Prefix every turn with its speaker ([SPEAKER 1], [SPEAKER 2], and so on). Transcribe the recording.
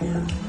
[SPEAKER 1] Yeah.